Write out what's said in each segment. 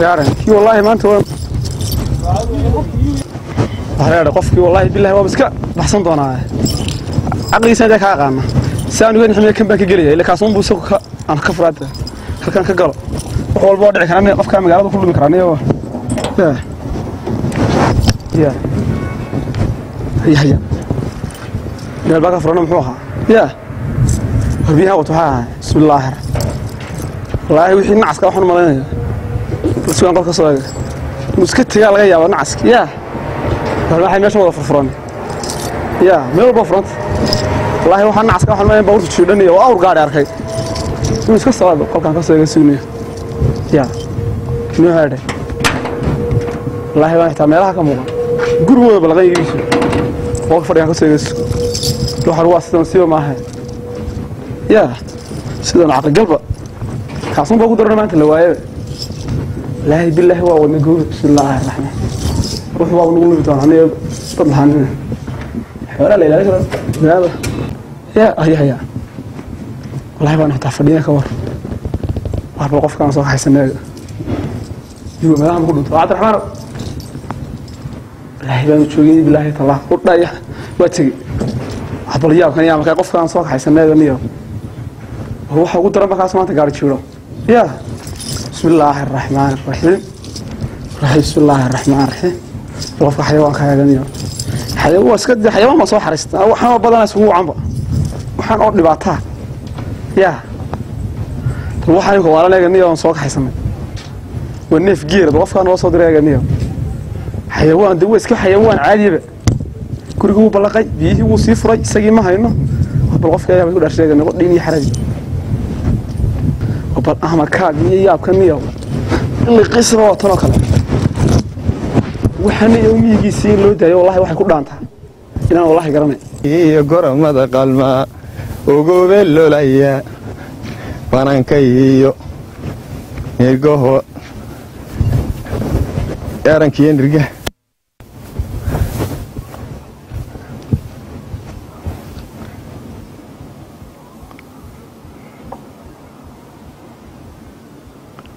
waryaaren kii wallaahi maanta waan waryaare qofkii wallaahi billahi waaba iska baxsan doonaa caqligiisa intee kaa aqaana si aan uga nixmiya kan baan ka gelaya ila kaasuun buu isagu ka aan ka furaada halkan ka galo wax walba oo dhici kara aniga qofkaa magaalada ku lumi kara aniga ya ya ya ya meel baa ka furana muxuu malaynaya sugaan qolka soo eega tegaa laga yaaba nacaska ya war waxay meesha wada furfuran. Ya meel walba furanta wallaahi waxaa nacaska waxaan malaynaya baabuurta jiidhanaya oo awr gaadhi arkay. Inuu iska soo qolkaan ka soo eega sugnaya. Ya inuu haadhe. Wallaahi waan xitaa meelaha ka muuqan gurigooda balaqan igiisu qolka fadhigaan ka soo eega sug waxaan waa sidan siba maaha ya sidan caqligalba kaasun baa ku darana maanta la waayaba ilaahay bilaahi waa wadna gowda bismillaahi raxmaan ruux baa nagu lumi doona aniga dad lahaanina xoolaa la ilaalin kara binaada ya aya ya. Wallahi baan xitaa fadhiina ka war warba qofkaan soo kaxaysaneega yuwa meelaha ku dhinto cabdiraxmaan. Ilaahay baanu joogay bilaahi tallah u dhaya waa tegey bal yaabkan yaa markaa qofkaan soo kaxaysaneega niyo war waxa ugu daran markaas maanta gaari jiiro. Ya bismi illaahi araxmaan araxiim bismi illaahi araxmaan araxiim qofka xayawaanka eeganiyo xayawaan iska de xayawaan baa soo xariista waxaan oo isugu wacanba waxaan oo dhibaataa. Ya bal waxaan imka waalan eeganiyo aan soo kaxaysanay. Waa neef geera bal qofkaan noo soo diray eeganiyo xayawaan de waa iska xayawaan caadiyaba guriga wuu ballaqay biyihii wuu sii furay isagii ma hayno. Bal qofka ayaa ku dharsheega noqo dhiin iyo xarabi bal ahmad kaag iyo yaabka niyo liqisba waa tanoo kale. Waxaana iyo miyigiisii in loo daayo wallahi waxay ku dhaantaa inaan wallahi garanay iyo goramada qalmaa ogobe lolaya banankaiyo nirgaho erankiyo nirgaha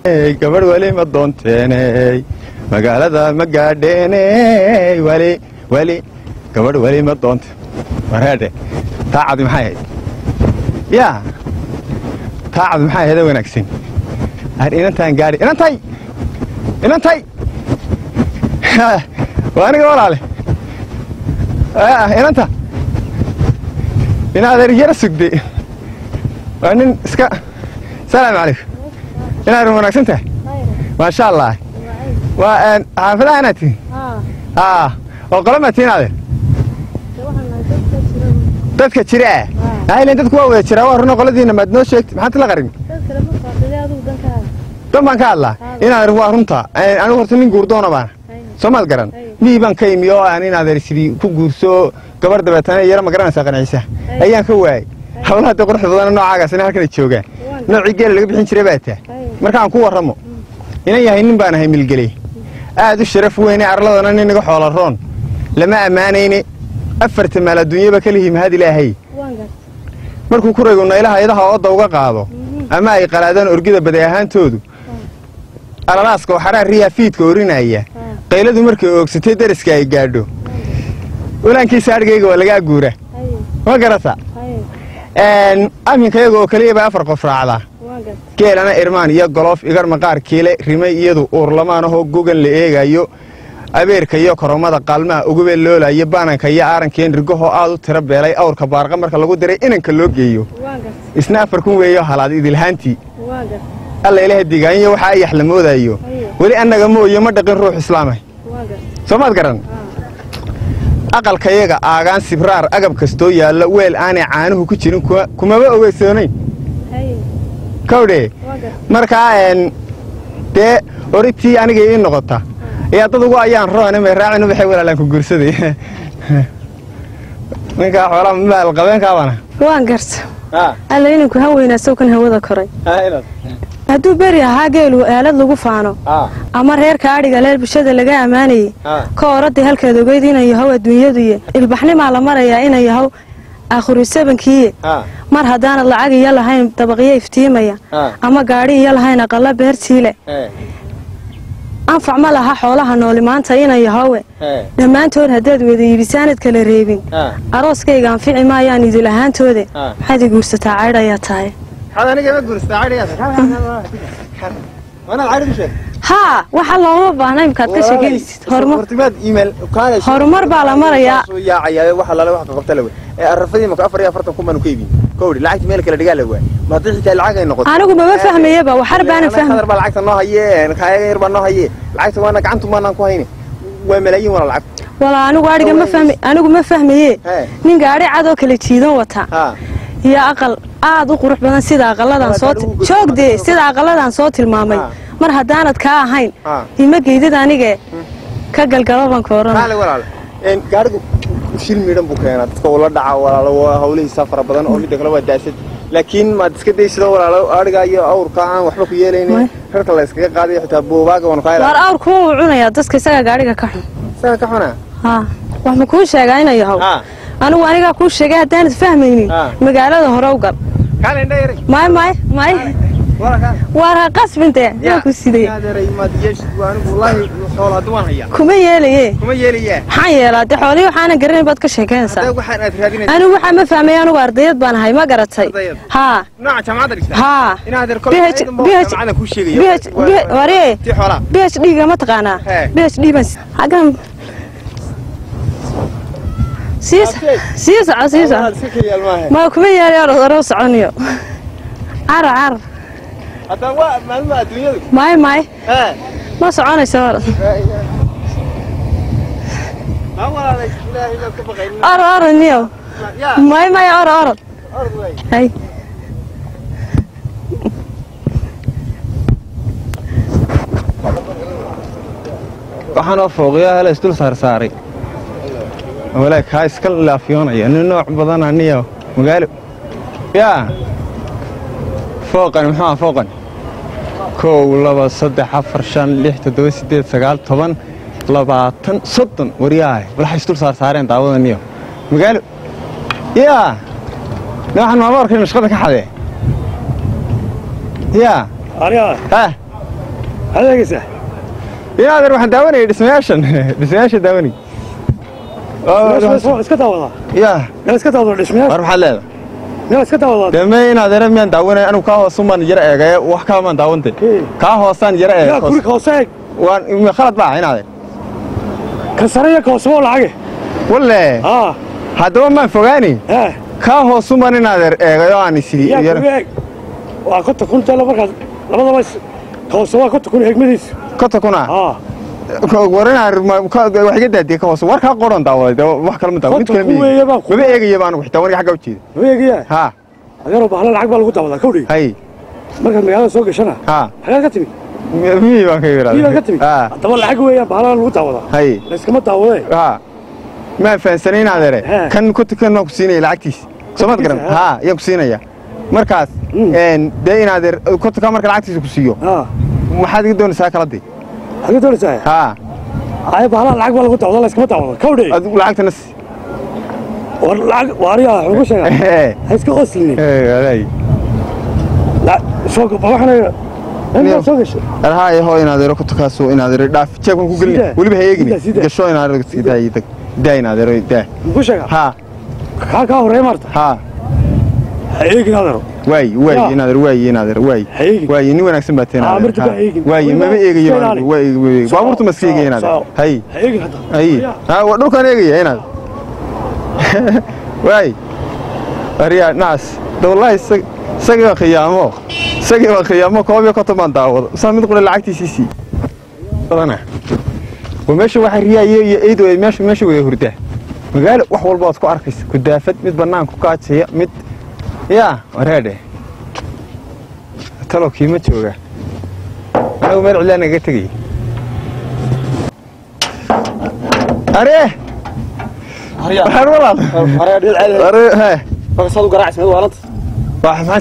gabadh weli ma doonteeney magaalada ma gaadheeney weli weli gabadh weli ma doonte wareedhe taacadi maxay ahayd yaa taacadi maxay ahayd wanaagsan ar inantaan gaadhi inantay inantay waa aniga walaale inanta inaad eryara sugde waa nin iska salaamu calaykum inaad wanaagsan tahay? Maasha allah waa xaafadaha inaad tihin aa oo qolama tihin adeer dadka jira. Ah ilan dadku waa wada jiraa waa runa qoladiina maad noo sheegti maxaad la qarin? Dan baan ka hadlaa inaad waa runta. Anigu horta nin guurdoona baana. Soo maad garan. Mii baan ka imi oo aan in adeer sidii ku guurso gabar dabeetana yara ma garanaysaa qanciisa ayaan ka waayey hawlaha de quruxda badana noocaagaasina halkana joogaan. Noocii geela laga bixin jiray baa taa markaan ku warramo inan yahay nin baan ahay milgeley aad u sharaf weyne arladana nin naga xoola roon. Lama ammaanayne. Afarta maal adduunyaba kalihi mahad ilaahay. Markuu ku raygo naylaha idaha oodda uga qaado ama ay qalaadaan orgida baday ahaantoodu. Alalaaska oo xaraa riyaa fiidka orinaya. Qayladu markay oogsatay daraska ay gaadho. Ulaankiisa adhigayga waa lagaa guura. Ma garata. Aminka iyaga oo keliya baa afar qof raacdaa geelana irmaan iyo goloof igar maqaar kiile rimay iyadu uurlamaan ahoo gogan la eegayo abeerka iyo koromada qaalmaha ugube loolayo baananka iyo aarankiyo nirgahoo aad u tiro beelay awrka baarqa marka lagu diray inanka loo geeyo. Isna afar kun weeyo halaad idilhaantii alla ilaha digaanyo waxaa ayax la moodaayo weli annaga mooyo ma dhaqin ruux islaamay. Soo maad garan? Aqalkayaga aagaan sibraar agab kastoo yaallo weel aanay caanuhu ku jirin kumaba ogeysoonayn kawdhe markaa dee oritii aniga ii noqota. Ayaa dad ugu ayaan roone may raacin waxay walaalaan ku guursaday ninkaa xoolaa maal qabeenkaabana waan garta. Alla inanku han weynaa sawkan hawada koray. Hadduu beri ahaa geelu aalad lagu faano. Ama reerka adhiga leel bulshada laga ammaanayey ka oradii halkeed ogeyd inan yahow adduunyaduye ilbaxnimaa la marayaa inan yahow aakhiru sabankiiye mar haddaanad lacag iyo lahayn dabaqyo iftiimaya ama gaadhi iyo lahayn aqalla beertiile. Anfac ma laha xoolaha nooli maanta inay yahowe dhammaantood haddaad wada yidhi saanad kala reebin. Arooskayga anfici maayaan idil ahaantooda maxaad i guursataa caydh ayaa tahay haa waxa looma baahna imkaad ka sheeganaysid horumar baa la marayaa. anigu mama fahmayaba waxar baanan fahmay walaa anigu fahmay anigu ma fahmaye nin gaadhi cadoo kala jiidan wata. Iyo aqal aad u qurux badan sida aqaladan soo joogdee sida aqaladan soo tilmaamay. Mar haddaanad kaa ahayn ima geydad anige ka baan ka oran gaarigu shil midhan buu keenaa. Dadka ula dhaca walaalo waa hawlihiisa fara badan oo midda kale waa daasad laakiin maad iska daysidoo walaalo adhiga iyo awrka aan waxba ku yeelaynin. Rarka la qaadayo xitaa boobaaga waanu kaa waar awr kuwa uu cunayaa dadka isaga gaadhiga ka xun. Isaga ka xuna haa wax ma kuu sheegaa ina yahow anigu anigaa kuu sheegay haddaanad fahmaynin. Magaalada hore u gal may may may waar ha qasbinte yaa ku siday kuma yeelaye maxaan yeelaa dee xoolihii waxaanan garanayn baad ka sheekaynaysaa anigu waxaa ma fahmay anigu ardayad baan ahay ma garatay. Haa haa ware b h d ga ma taqaanaa. B h d baan xaggan sii sii soco sii soco ma kuma yeelay oro soconiyo carar carar may may ma soconayso oro orod niyo. May may oro orod hay waxaanoo fooqiyo hele isdul saarsaaray walaag kaa iska laafiyoonaya nin nooc badan aniyo magaalo. Yaa fooqan muxuu aha fooqan? Kow laba saddex afar shan lix toddoba siddeed sagaal toban labaatan soddon. Waryahay walaxa isdul saarsaareen daawadaniyo magaalo. Yaa ne waxaan maama arkay nashqada ka xadee? Yaa adeegaysa inaadeer waxaan daawanayay dhismayaashan. Dhismayaasha daawanay iska daawadaa yaa meel iska daawada dhismayaasha war maxaad leedahay meel iska daawadaa dee me inaadeera miyaan daawanay anigu kaa hoosumaan yara eegaye wax kalamaan daawante kaa hoosaan yara eeg guri ka hoose eeg waan khalad baa inaadeer ka sare iyo ka hoose waa lacage walle haddaba maan fogaani ee kaa hoosumaan inaadeer eegayo aan eeg waa konta kun jalo markaas labadaba ka hoose waa konta kun xigmadiisu kota kuna haa war inaadeer wax iga daadiye ka hoose war kaa qoran daawaday dee wax kale ma daawa mid Konta kale ku weeye baan ku- maba eegaya baan xitaa waniga xagga ujeeda ma eegayaa haa. Adeeroo bahla lacag baa lagu daawadaa kawdhi hay. Markaad magaalada soo gashana haa. xagaa ka timid. Miyii baan ka yidhahda miyaa ka timid. Haddaba lacag weeyaan bahlaa lagu daawadaa. Hay. Layskama daawadee haa. Maan fahansanay inaadeere Haa. kan kan waan ku siinaya lacagtiisa soomaad garan? Lacagtiisa, haa. Yaan ku siinaya. Markaas Mm. een, dee inaadeer kota ka marka lacagtiisa ku siiyo. Maxaad iga doonaysaa kala day xagee doonaysaa haa ay bahlaa lacag baa lagu daawada layskama daawada kawdhi adigu lacagtana si war lacag waariyaa xugu sheegaa Ee, ha iska qoslini ee, walahi. soo waxana intaa soo gashay Arhaay hoo inaadeero kota kaasoo inaadeero dhaaf jeebkan ku gelin ha Sida, sida. gasho inaadeero sii daay dag daa inaadeero daa muxuu sheegaa haa kaa kaa horreeya maarta haa ha eegin adeero waay waay inaadeer waay inaadeer waay waay nin wanaagsan baa teen baa eegin. waay maba eegayo waay waay baabuurta maska eegaya soo- inaadeer soo. hay ha waa dhulkaan eegaya inaad waay aryaa naas isag- isagii baa khiyaamo isagii baa khiyaamo koob iyo konton baan daawado saa mid qura lacagtiisii sii badana waa meesha waxa riyaaye iyo eydo ay meesha meesha wada hurdaa magaalo wax walba waad ku arkaysa kudaafad mid bannaan ku kaajaya mid yaa wareedhe talo kiima jooga anigu meel cidlaa naga tegay are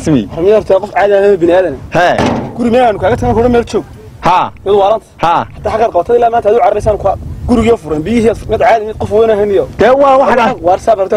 sameeyey xumiyarta qof caadi ah bini aadan hee guri meel aanu kaaga tagan kudha meel joog haa mid waalanta haa hadda xaggaad qabatay ilaa maanta aad u cararaysaan gurigii furan biyihii mid caadi mid qof weyn ahaniyo dee waa waxaan waar saab rabta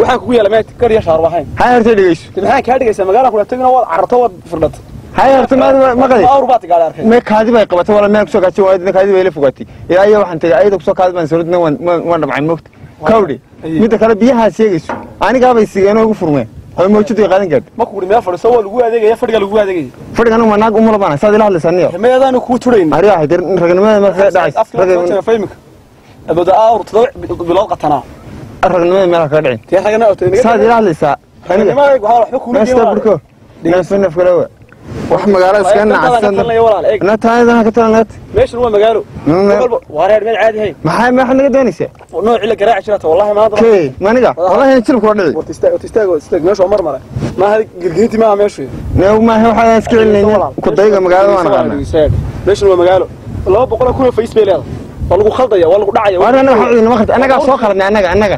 waxaan kugu yeela meed gar iyo shaar wahayn haa horta dhegeyso maxaan kaa dhigaysaa magaalaan kula tagina waad cararto waad firdhato hay horta ma maqli awr baad gaadhay arkay me kaadi bay qabatay wala meel kusoo gaajay waadina kaadi bay la fogaatay ilaa iyo waxaan tegay ayada kusoo kaadi baan sawradna waan dhamcay moogta kawdhi midda kale biyahaa sheegayso anigaabay sigeenoo igu furmeen hoy mawjadu qaadan gaadhay ma kuuri meel fadhiso waa lagu adeegaya fadhiga lagu adeegaya fadhiga anigu ma naag umula baana saad ila hadlaysaa niyo meedaanu kuu turayn tir ragnimada marka dhacays afka fahmika abada awr todoba bilood qatanaa ragnimada meel kaga dhicin tee ragana oo tee saad ila hadlaysaa aniga waxba kuula meesta burko naaf naaf kale waa wax magaalada iska nacsan na taayadana ka talanat meeshan waa magaalo waa reer meel caadi hayn maxay ma naga doonaysaa nooci la garaaci jirata wallahi maanta kee maniga wallahi jilku waa dhici warta istaag warta istaag istaag meesha oo mar mare maaha girgirinti maaha meeshu neew maaha waxaan iska celinayna ku dayga magaalada waan aqaanaa meeshan waa magaalo laba boqol oo kun oo face bay leedahay waa lagu khaldaya waa lagu dhacaya waar anaga waxa idin maqrta anaga soo qaladnay anaga anaga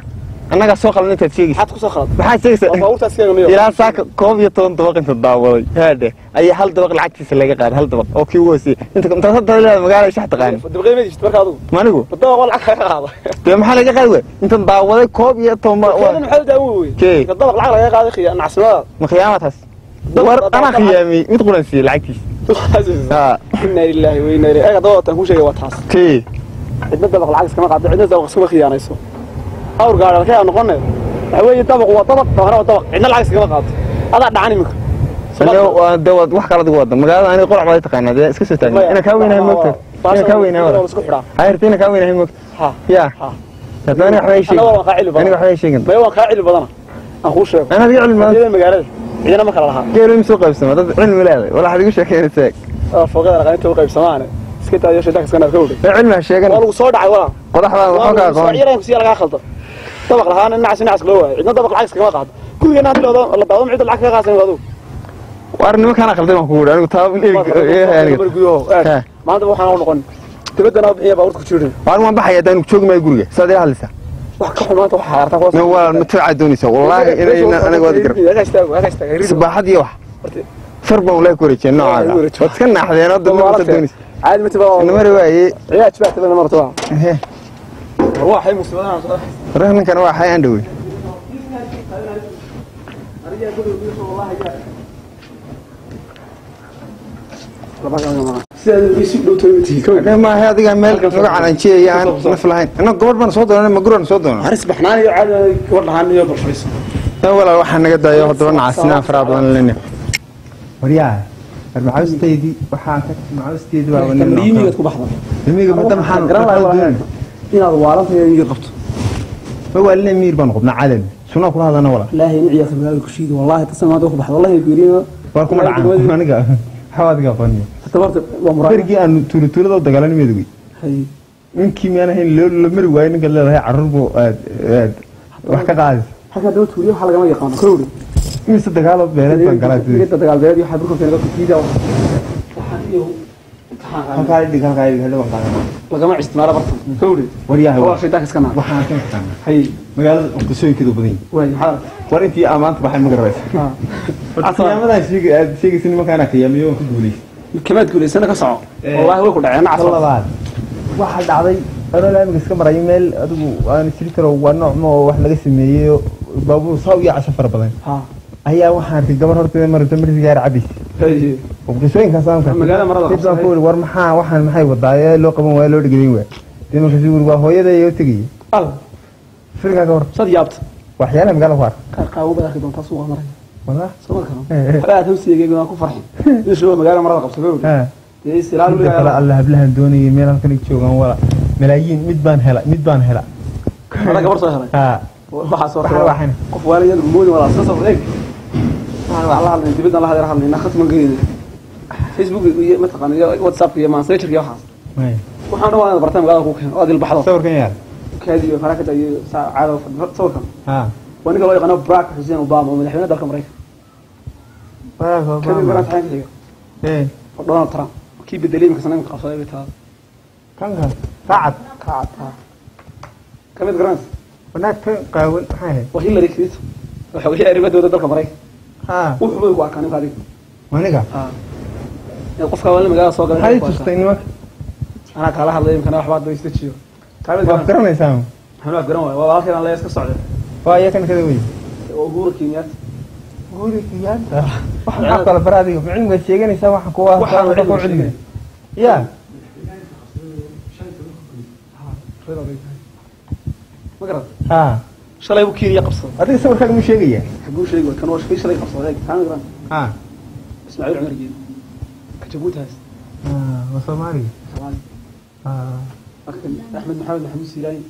anaga soo qaladnay intaad sheegaysa maxaad ku soo khalad maxaa sheegaysaa baabuurtaas iskaga miyo ilaa saaka koob iyo toban dabaq inta daawaday haadhe ayaa hal dabaq lacagtiisa laga qaaday hal dabaq oo kii ugu hooseyey inta intaad hadda leedahay magaalada shax taqaani dabaqay ma jirto marka adigu manigu dabaq waa lacag kaga qaada dee maxaa laga qaadi waay intan daawaday koob iyo toban keedan maxaa daawo wey Kee. ka dabaq lacag laga qaaday khiya nacsimada ma khiyaamataas war anaa khiyaamiyey mid qulan siiyey lacagtiisa awr gaadha halkee aan noqonay waxa weeye dabaq waa dabaq dabaqna waa dabaq cidna lacag iskama qaado adaa dhacan iminka de waad wax kala adigu wada magaalada aniga qolac baa taqaanaa dee iska soo taagna ina kaa weynahay moogta ina kaa weynahay wada isku xidhaa hayarta ina kaa weynahay moogta ha yaa ha hadda aniga waxbay sheegin anna waa kaa cilmi aniga badan waxbay sheegin maya waan kaa cilmi badana aan kuu sheego ana adiga cilmi badan hadiyada magaalada cidina ma kala lahaa geelo ima soo qaybsama dad cilmi leedahay wala waxaad igu sheekeynaysaa fooqada aqaanta u qaybsamaane iska taayo shaydaanka iska naar ka wdhay ee cilmi ha sheegan waa lagu soo dhacay walaa qodax baan waxaan ka aqoon yaraan ku siya lagaa khaldan dabaq lahaana nacas nacas loo waayo. Cidna dabaq lacagis kama qaado kuligeena haddii la daawamo cidda lacag kaga qaadsan aduu war nimankaana qaldan waan kugu anigu taa eh, maanta waxaan u noqon. Dibaddana u bixiya baabuurka jirin waan waan baxaya hadaan joogi maayo guriga? Saad ila hadlaysaa? Wax ka xumaanta waxa arta kuwa no walaal ma tacaa doonaysa wallahi inayna aniga wada garan sabaaxadii wax. Far baan walaa ku wareejiyay noocaaga waad iska naaxdeen hadda ma doonaysa. Caadi ma tabaa inamari waaye. Ciyaad jibaa tabana marto wararkankan waa xay andhowe maaha adigaa meel noga calanjiyay aan naf lahayn. Ana gobor baan soo doona maguran soo doona walaal waxaa naga daayo haddaba nacasinaan faraha badan lenin waryaa maausteedii waxaa ka macausteedii baa damiga madda maxaan inaad waalanta miir qabto ma waalina miir baan qobnaa cadan sunaa kula hadana walaa ilaahay niciya khibraaga ku shiido wallahi tasamaad ku baxdo wallahi fiirina war kuma dhacan aniga xawaad ga qani tabarta waa muraa bergi aan tuul tuulada dagaalanimeed ugu hay. Ninkii miyaan ahayn loo la mari waayay ninka leedahay carruur buu aad wax ka qaadis. Haka doo tuuliyo waxa lagama yaqaano. Karowri mise dagaalo beeleed baan galaa dagaal beeleed iyo xabrku keenka ku shiidaa waxaan iyo lagama isticmaalo bartan. Kowri waa shaydaanka iska naa hay. Magaalada qisooyinkeedu badan yahay war intii amaanta baxay ma garabaysa qiyaamadan sheegi aad sheegaysa nimanka anaa qiyaamiyo waan ku guulaysa kamaad guulaysana ka soco. Eh, Wallahi way ku dhaceen nacas labaad waxa dhacday anoo laamiga iska maray meel adigu aan jiri karo waa noocma oo wax laga sameeyey baabuur saa u yaacasho fara badan. Ayaa waxaan gabar horteeda marata marsigaar cabaysa Ah, war maxaa waxaan maxay wadaayee loo qaban waay loo dhegadayn waay de markaas uri waa hooyaday oo tegayey filkaaga hor sad yaabta. Waxyaalaha magaalada ku arka qaar qaawada arki doontaa suuqa maraya walaa soo kale eh, xalaad eh. hawsigeega aan ku farxin isoo magaalada marada qabsado eh. dee islaam kale alla hablahan doonayay meel halkan joogan wala. Malaayiin mid baan hela mid baan hela. Gabar soo helay? Ha. Waxaa soo qof waalayaal moodi walaa soo soo eeg waxaan wax la hadlay dibadda la hadlay hadlay naxat man geeyay facebook iyo ma taqaan iyo whatsapp iyo messenger iyo waxaas may waxaan dhawaan bartaan magaalada ku keen oo adil baxdo sawirkan yaar kaadi iyo farakada iyo saacado sawirkan ha waa ninka loo yaqaano Barack Hussein Obama oo madaxweynaha dalka Mareykanka Barack kadib Obama. garan saxan xiga ee oo Donald Trump kii bedelay marka sanadka qabsaday bay tahay kanka saacad ka cad ka mid garan wanaag ka qaawan maxay ahayd waa Hillary Clinton waxa uu yahay arrimadooda dalka Mareykanka ha. Wuxuu bay ku arkaan adiga maniga? Ee qofka wali magaalada soo galay. Maxay tustay nimanka anaa kala hadlay imkana waxbaad bay istajiyo ka mid waad garan garanaysaa waxaan waa garan waay waa halkan aan la iska socday. Waa iya kan kada wey guura Kenyatta guri kiyaanta wax maxaa kala bara adiga. Ma cilmigaad sheeganaysaa waxa kuwa ku cilmiga cilmi ya. Ma garat ha. Shalay buu kiiriya qabsaday adiga sawirkaaga mu sheegaya xaguu sheegi waa kan waa shaqay shalay qabsaday kaan garan ha ismaaciil cumar geedi ka jabuuti hays waa soomaaliga soomaali ha markan axmed maxamed maxamuud siiraani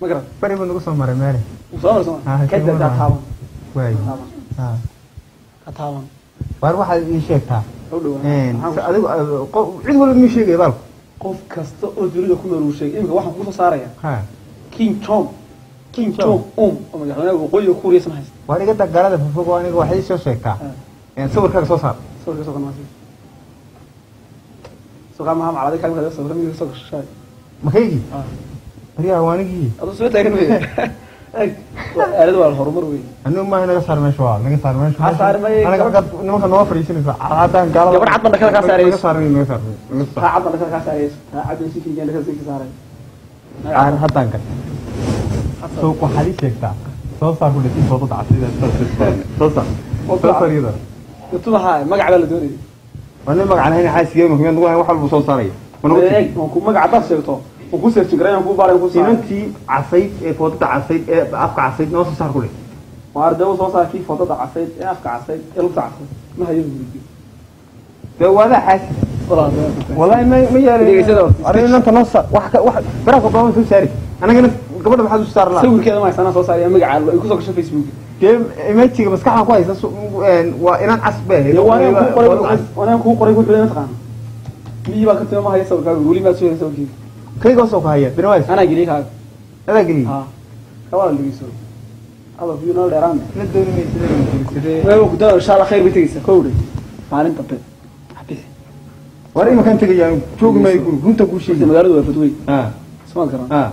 ma garat bari buu nagu soo maray meele wuu soo maray soo Ah, ka soo daa taaban waay ka taaban waar waxaad ii sheegtaa adigu qof- cid walba miyuu sheegaya baalku qof kasta oo dunida ku nool uu sheegay imika waxaan ku soo saaraya ha king jong waar iga dagaalada fofog oo aniga waxay soo sheegtaa sawirkaaga soo saar sawirka soo qanaasi soo qaamaha macalada kaalin kada sawirka midiga soo gashay makaygii ah baryaha waa anigii aduu soo taagan wey eg aalad waa horumar wey anigu maaha naga saar meesha waa naga saar meesha nimanka noo fadhiisanaysa haddaan gaalada Gabadh cad baan dhakada kaa saarayso. naga saar naga saar naga saar raacad baan dhakada kaa saarayso raacad baan si fiigan dhakada sii ka saaray aan haddaan gal سوق حالي شكتا صوصا كل شيء صوتو تعطينا صوصا صوصا يدا يطلع هاي ما قاعد على دوري وأنا ما قاعد هنا حاسس يومك من دوا هاي واحد بصوصا صاري وأنا ما قاعد بس يطلع وقصة تجري وقول بارك قصة إيمان تي عصيد فوتو تعصيد أفق عصيد نص صار كله وارد دوا صوصا كي فوتو تعصيد أفق عصيد إل تعصيد ما هي الفيديو ده ولا حاسس والله ما ما يعني أنا أنت نص واحد واحد برا فوتو نص صاري أنا قلت gabadha maxaad u saarnaa sawirkeeda ma haysanaa soo saariya magacaa ay ku soo gasho facebook dee eh, imajiga maskaxan ku haysa eh, waa inaan casbe wanaan kuu qoray wuxuu ma taqaana miyii baa ka tima ma haya sawirkaaga weli maad soo hela sawirkeeda kayga soo ku haya binaways anaa geliyey kaaga. Adaa geliyey ha kawaa ligiso adaf iyo nal dheeraan. La dooni maysa weewa ku dadaal insha allah khayr bay tegeysaa kowdhe. Maalin dambe waxbixi war imakaan tegayaan? Joogmayo guri runta kuu sheegay magaaladu waa fadwey somaa garan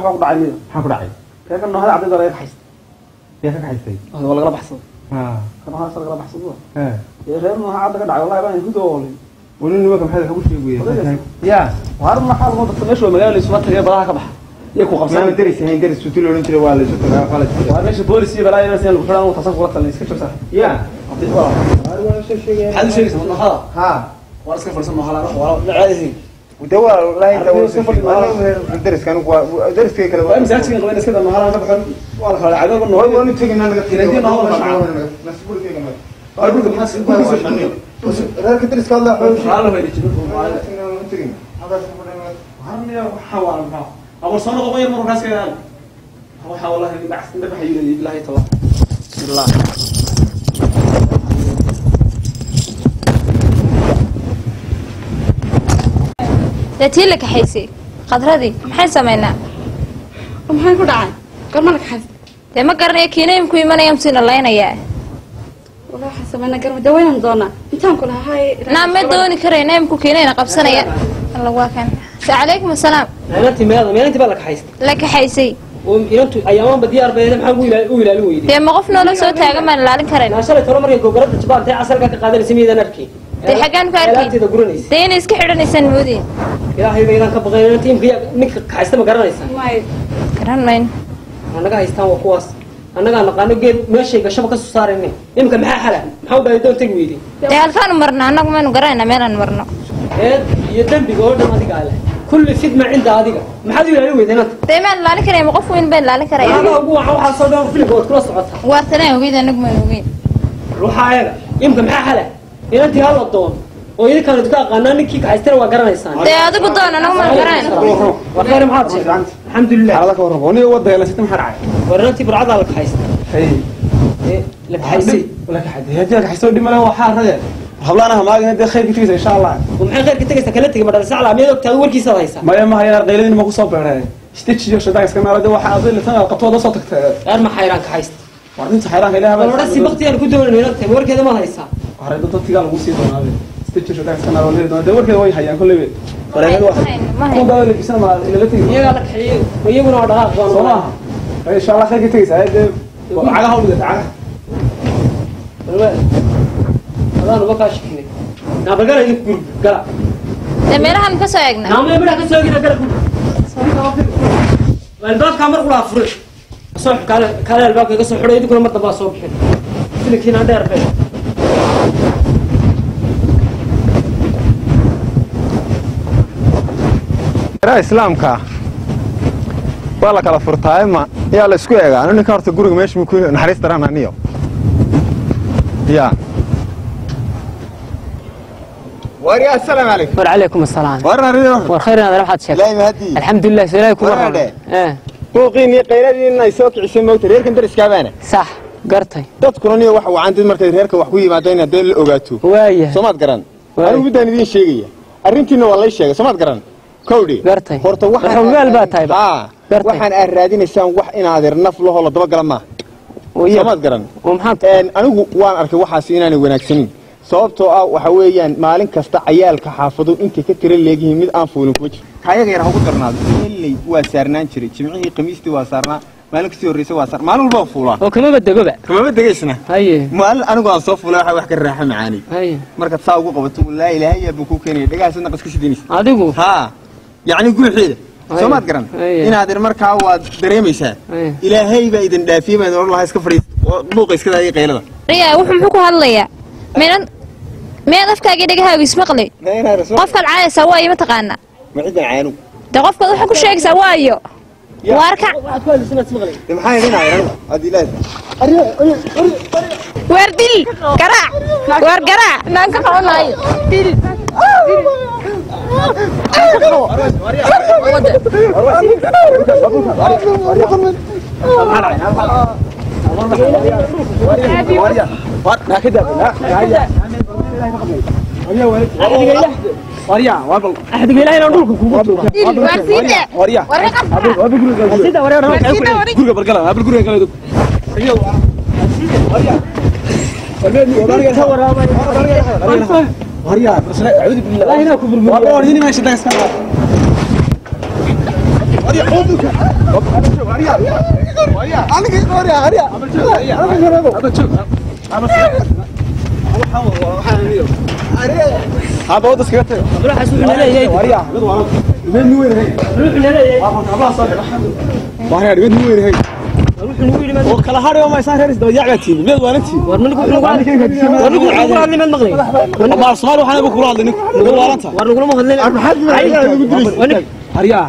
حق ضعيف حق ضعيف كيف إنه هذا عطيه ضريح حسد كيف هذا والله غلب حصل. ها غير إنه هذا قد والله يبان يهدول ولين وقف يا وهذا المحل ما تصمش ومجال يسمت هي براها كبح. يكو خمسة. ما درس هين درس سوتي لون تري والله اللي يسكت بسرعة. يا. عطيه والله ها. ها. ورسك فرصة مهلا روح ولا لا ودواء والله دواء درس كانوا درس كي كذا أمس عشان قبل نسكت ما هلا نبحر والله خلاص عقاب إنه هو نتفق إن أنا قلت كذا دينا هو نسبور كي كمان أربعة كم حاسس كم حاسس بس رأيك درس كذا حاله ما يجيبه هذا هم يا حوار معه أول سنة قبل مرة ناس كذا هو حاول الله اللي بعث نبحر يقول الله يتوه الله dee tii la kaxaysay khadradii maxay samaynaa maxay ku dhacay? Garmana kaxays dee ma garanaya kiinayimku imanaya msiina laynayaa walaa waxaan sameynaa garma dawaynan doonaa. Intaan ku lahay naa ma dooni karay naymku kiinayna qabsanaya. Alla waa kan. Calaykum asalaam maalintii baa la kaxaystay. La kaxaysay. Oo inantu ayaamaanba diyaar bay maxaa ugu ilaali- u ilaalin weyday dee ma qof noola soo taagan baan ilaalin karayn shalay tolo markay jabaan ka qaadanaysa dee xaggaan ku guranaysa. Dee inay iska xidhanaysaan moodiin ilaahay ba idaan ka baqayn imka ninka kaxaysta ma garanaysaa garan mayn annaga haystaan waa kuwaas annagaa naqaano geed meeshay gashaba ka soo saarayne imika maxaa xala maxaa u baahay doon tegi weyday dee halkaanu marna annagu maynu garanayna meelaan marno eed iyo dembiga oo dhan adiga ale kulli fidma cinda adiga maxaad u ilaalin weyday inanta dee maan ilaalin karaya ma qof weyn baan ilaalin karaya annaga ugu wacan waxaasoo dhan filimka waad kula socotaa waartanaa ogeyd anagu maan ogeyn ruuxa ayaga imka maxaa xala inantii hal adoon oo idinkaan idinka aqaanaa ninkii kaxaystana waa garanaysaan. Dee adigu doon anagu maan garanayna warkayna maxaad sheegay? Alxamdulilah xaalada ka warrabo. Aniga wada la sitam maxaa dhacay? War inantii burcadaa la kaxaysta hay ee la kaxaysay wala ka xadii haddii ka xisoo dhimale waxa rade hablaana maagina de khayr kiisa insha Allah oo maxay khayrka tagaysaa kala tegi madhal sacla. Miyaad ogtahay warkiisaad haysaa maya ma hayna qayladin ma ku soo beeray. Istajiyo shadaag iska naarade waxa aad litan qabto da soo tagtay. Reer ma xayraan ka haysta war inta xayraanka ilaahay bal odhan si bakti aan ku doonayno inad tahay warkeeda ma haysaa waray dad dadkiga lagu sii doonaa meelahan ka soo eegna naamaya midhaa ka soogina gala gurub albaabkaa mar soo kaale kaale albaabka iga soo xidhay idinkuna mar dambaa soo bixin filinkiina dheer bay raa islaamka waa la kala furtaa ma yaa la isku eegaa anu ninka horta guriga meesha ku naxariis daraan aniyo ya wari assalaamu calaykum وعليكم السلام waran arrin والخير هذا لحد شيء ilaahay mahadii الحمد لله سلاي كبر ورده. ايه buuqiin iyo qayladii ay soo kicisay moogta reerkan dariskaabaana صح قرتي dadkuna niyo waxa wacan dad markay reerka wax ku yimaado in hadee la ogaato وايه soomaad garan Waay. anigu midaan idiin sheegaya arrintiina waa lay sheegay soomaad garan kowdhi Gartay. horta waxaan aad ah, raadinaysaan wax inaadeer naf lahoo la dabagala maaha soomaad garan. Anigu waan arkay waxaas inaanay wanaagsanin sababtoo ah waxa weeyaan maalin kasta cayaalka xaafadu intay ka tira leegyihiin mid aan fuulin kuma jiro kaayaga yar hagu darnaado elley waa saarnaan jiray jimcihii khamiistii waa saarnaa maalin ka sii horreysa waa saar maalin walba waa fuulaa. Oo kamaba degoba kamaba degaysna? Haye. Maalin anigu aan soo fuulay waxaa wax ka raaxa macaanay haye. Markaad saa ugu qabato laa ilaahay yaa buu kuu keenaya dhagahaasna qaskisidinaysa adigu? Haa yacni guuxiida Ay. soomaad garan Ay. inaadir markaa waad dareemaysaa Ay. ilaahay baa idin dhaafiyey baan oran lahaa iska fadhiis oo buuqa iska daayay qaylada riya wuxuu muxuu ku hadlayaa meenad meenad afkaaga dhegahaagu ismaqli qofkaad caayaysaa waayo mataqaana ma ciddan caanu dee qofkaad waxaa ku sheegaysaa waayo waarka waxaad ku hadlaysa inaad ismaqlay de maxaa idin aayan anigu hadda ilaahay waar dil garaac waar garaac naan ka qabanayo Ayo, هريا بس أعوذ بالله. لا هنا كبر بالله والله هنا ماشي الله يسمع هريا قومك هريا هريا أنا كيف هريا هريا أنا كيف هريا ابى تشوف ابى هذا ودس كتير راح أسوق لنا هي وريا من وين هي روح لنا هي ما هي من وين هي wada iskaga tago ablaxaas wuxuu leeyahay warya mid waa mid ni weyn hay wuxuu leeyahay abla soo warya mid ni weyn hay wuxuu nagu yidhi oo kala hadhay oo ma isaan reeris daba yacba tiim mid waa nantii war manigu wuxuu nagu hadlay war nigu wuxuu nagu hadlay mad maqlay Abaal Soomaali waxaan ugu kula hadlay ninku mid waalanta war nagulama hadlay harya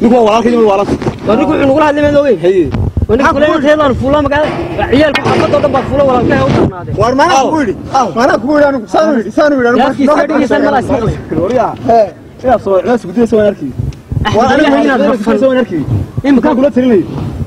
ninku waa walaalkay mid waalanta war nigu wuxuu nagu hadlay mad ogey haye wanigu kule reedan fuula magaalada ciyaalku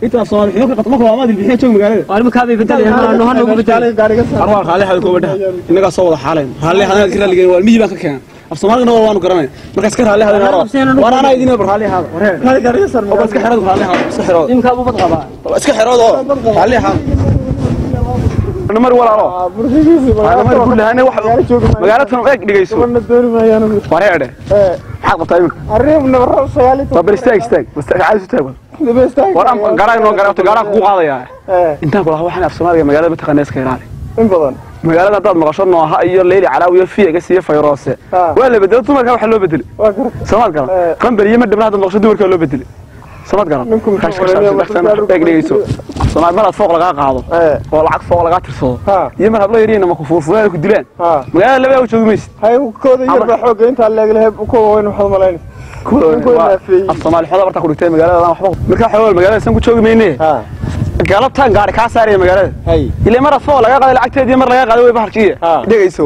mid sheego noo hay sheegin adigu noo hada inba ku sheegan tahay nooha waa Soomaali magaalada cidii astaasi waxay ku dhimanaysaa u qarisa rag waaye rag waxba ku yidhi war kaale haaday anuu kuma qarin wala noo hada ku sheego ma ahayn gaari inantii reerkan bay ahayd inta Soomaali xiyoo ka qatmo kala ma dilbixiya joog magaalada war imika bay bedelayaan noo hanu ugu bedelay gaariga saar arwaa raali hada kooba dhaha inaga soo wada xaaleen raali hada ka raaligeyn waa miyi baan ka keenay af Soomaalina waa waanu garanay marka iska raali hada naro war ana idin raali hada wareer gaari gaariga saar oo iska xirad raali hada iska xirad imika buu bad qabaa iska xirad oo raali hada mar walaalo. Ana mar ku lahayn wax magaalada eeg dhigayso. Wana dooni maayaan wareer maxaad qabtaa iminka. Arrin nabar sagaal iyo bal istaag istaag. Istaag caadi istaag toban war am garaa noo garaa garaa ku qaadaya ee intaan kula waxaan af Soomaaliga magaalada mataqaanaa iska ilaali in badan. Magaalada hadaad maqasho nooha iyo leyli calaawiyo fiiga siiyo fayroose. Ah. waa la bedelay dumarka waxa loo bedelay waa garta soomaad garan. Eh. qambar iyo madhabna hadaad maqasho dumarka loo bedelay soomaad garan. Ninku muxuu Kash- kash- qoranayaa? Kash- kash- Marka eeg dhegeyso soomaad maraad fooq lagaa qaado ee oo lacag fooq lagaa tirsado Ha. iyo mar hablo yariina ma ku fuurfureen ku dilaan ha magaalada labada u joogi maysid hay kooda yar Ama- baa xooga intaa leeglehe kuwa weyn waxaad malaynaysa Ninku waa naafeeyey. af soomaali xoda barta ku dhigtay magaalada waxba marka xoolo magaalada san ku joogi mayne ha galabtaan gaari kaa saaraya magaalada hay ile mar afoo laga qaaday lacagteedii mar laga qaaday way bahalkiiya Ah. dhegayso